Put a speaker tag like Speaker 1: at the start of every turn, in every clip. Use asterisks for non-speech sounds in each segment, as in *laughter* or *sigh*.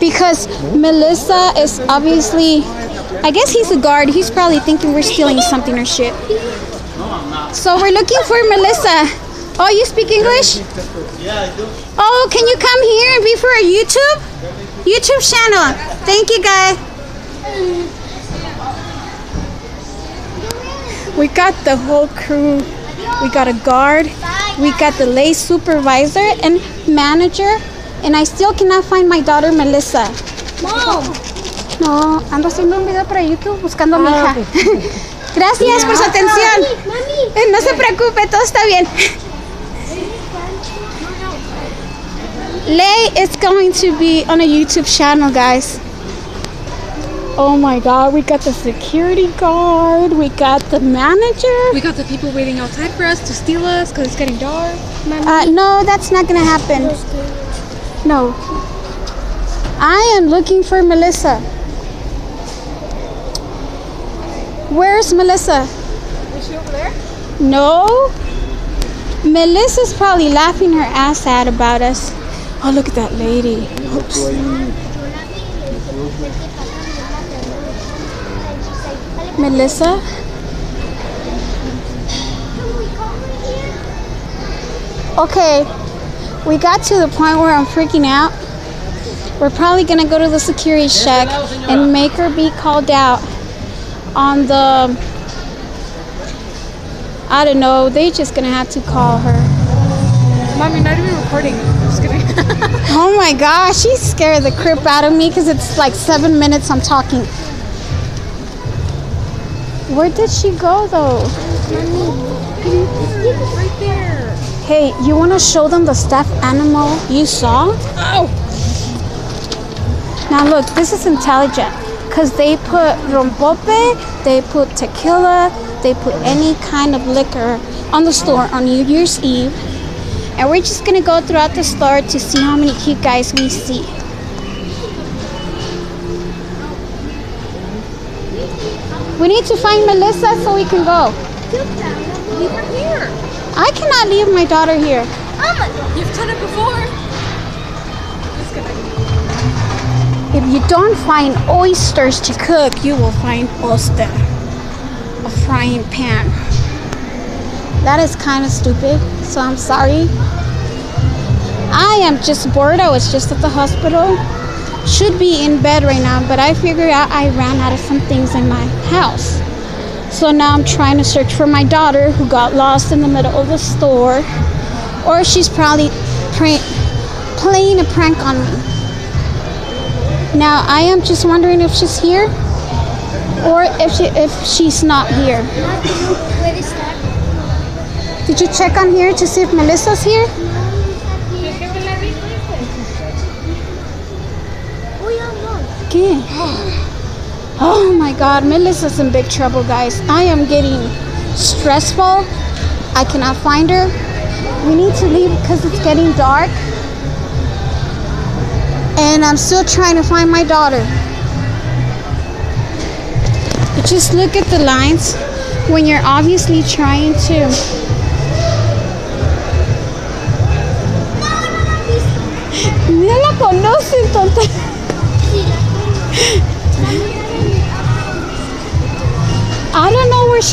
Speaker 1: because Melissa is obviously, I guess he's a guard. He's probably thinking we're stealing something or shit. So we're looking for Melissa. Oh, you speak English?
Speaker 2: Yeah, I do.
Speaker 1: Oh, can you come here and be for a YouTube? YouTube channel. Thank you, guy. We got the whole crew. We got a guard. We got the Ley supervisor and manager. And I still cannot find my daughter Melissa.
Speaker 3: Mom.
Speaker 1: No, ando haciendo un video para YouTube buscando a mi hija. *laughs* Gracias por su atención.
Speaker 3: Mami.
Speaker 1: No se preocupe, todo está bien. Ley is going to be on a YouTube channel, guys. Oh my god, we got the security guard, we got the manager.
Speaker 4: We got the people waiting outside for us to steal us because it's getting dark.
Speaker 1: Uh, no, that's not gonna happen. No. I am looking for Melissa. Where's Melissa?
Speaker 4: Is she over there?
Speaker 1: No. Melissa's probably laughing her ass out about us. Oh, look at that lady. Oops. Melissa? Okay, we got to the point where I'm freaking out. We're probably gonna go to the security check and make her be called out on the. I don't know. They just gonna have to call her.
Speaker 4: Mommy, not even recording. Just kidding. *laughs*
Speaker 1: Oh my gosh, she scared the crap out of me because it's like seven minutes I'm talking. Where did she go though?
Speaker 4: right there.
Speaker 1: Hey, you want to show them the stuffed animal you saw?
Speaker 4: Oh.
Speaker 1: Now look, this is intelligent because they put rompope, they put tequila, they put any kind of liquor on the store on New Year's Eve. And we're just gonna go throughout the store to see how many cute guys we see. We need to find Melissa so we can go.
Speaker 4: Leave her here.
Speaker 1: I cannot leave my daughter here.
Speaker 4: You've done it before.
Speaker 1: If you don't find oysters to cook, you will find oyster. A frying pan. That is kind of stupid, so I'm sorry. I am just bored. I was just at the hospital. Should be in bed right now, but I figured out I ran out of some things in my house. So now I'm trying to search for my daughter who got lost in the middle of the store. Or she's probably playing a prank on me. Now I am just wondering if she's here or if she if she's not here.
Speaker 3: Where is that?
Speaker 1: Did you check on here to see if Melissa's here?
Speaker 3: Oh, no.
Speaker 1: ¿Qué? Oh my god, Melissa's in big trouble, guys. I am getting stressful. I cannot find her. We need to leave because it's getting dark. And I'm still trying to find my daughter. But just look at the lines when you're obviously trying to. *laughs* No la conocen, tonta.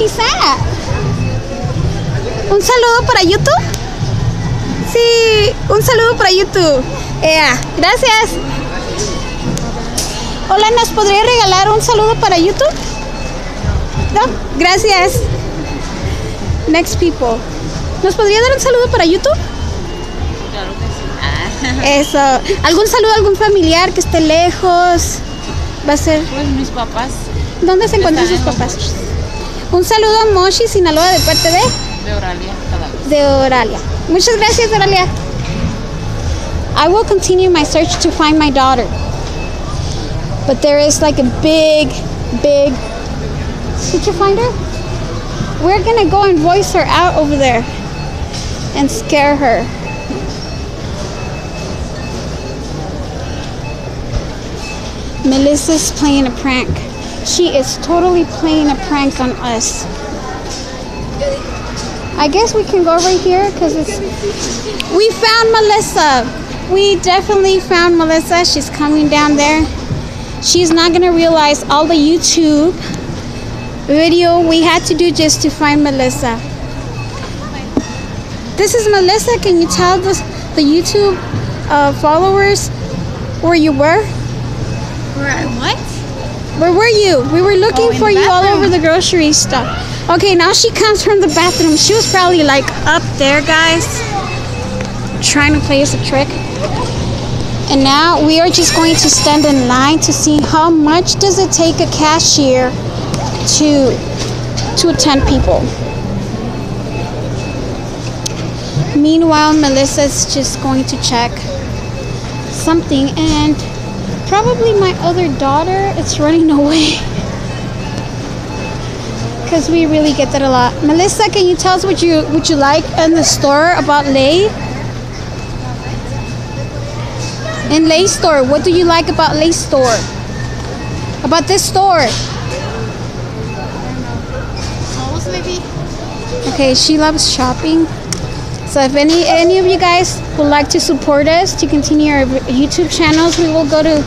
Speaker 1: At. Un saludo para YouTube. Sí, un saludo para YouTube. Ea, gracias. Hola, ¿nos podría regalar un saludo para YouTube? No, gracias. Next people. ¿Nos podría dar un saludo para YouTube?
Speaker 5: Claro que sí. Ah, *laughs*
Speaker 1: Eso. ¿Algún saludo a algún familiar que esté lejos? Va a ser.
Speaker 5: pues mis papás
Speaker 1: ¿Dónde se encuentran sus papás? Un saludo a Moshi, Sinaloa, de parte de,
Speaker 5: de Oralia
Speaker 1: de Oralia. Muchas gracias, Oralia. I will continue my search to find my daughter. But there is like a big, big. Did you find her? We're gonna go and voice her out over there and scare her. Melissa's playing a prank. She is totally playing a prank on us. I guess we can go right here because it's. We found Melissa. we definitely found Melissa. She's coming down there. She's not gonna realize all the YouTube video we had to do just to find Melissa. This is Melissa. Can you tell the, the YouTube uh, followers where you were?
Speaker 4: Where I what?
Speaker 1: Where were you? We were looking
Speaker 4: Oh,
Speaker 1: for you all over the grocery stuff. Okay, now she comes from the bathroom. She was probably like up there, guys, trying to play us a trick. And now we are just going to stand in line to see how much does it take a cashier to to attend people. Meanwhile, Melissa's just going to check something and probably my other daughter is running away. Cause we really get that a lot. Melissa, can you tell us what you what you like in the store about Ley? In Ley store, what do you like about Ley store? About this store?
Speaker 4: Almost maybe.
Speaker 1: Okay, she loves shopping. So if any any of you guys would like to support us to continue our YouTube channels, we will go to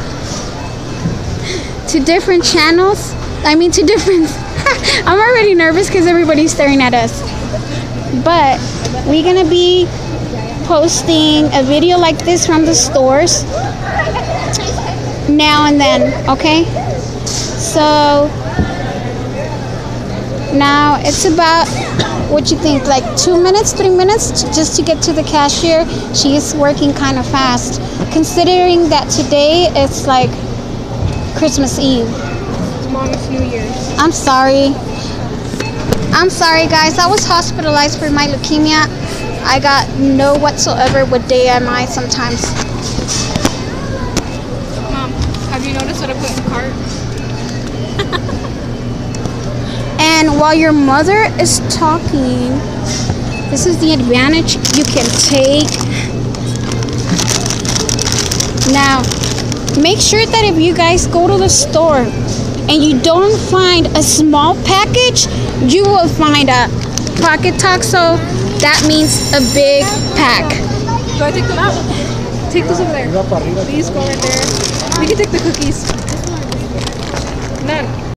Speaker 1: to different channels. I mean to different *laughs* I'm already nervous because everybody's staring at us. But we're gonna be posting a video like this from the stores now and then, okay? So now it's about what you think, like two minutes, three minutes to, just to get to the cashier. She is working kind of fast, considering that today it's like Christmas Eve.
Speaker 4: Tomorrow's New Year's.
Speaker 1: I'm sorry. I'm sorry, guys. I was hospitalized for my leukemia. I got no whatsoever what day am I sometimes. And while your mother is talking, this is the advantage you can take. Now, make sure that if you guys go to the store and you don't find a small package, you will find a paquetaco. That means a big pack.
Speaker 4: Do I take them out? Take those over there. Please go right there. We can take the cookies. None.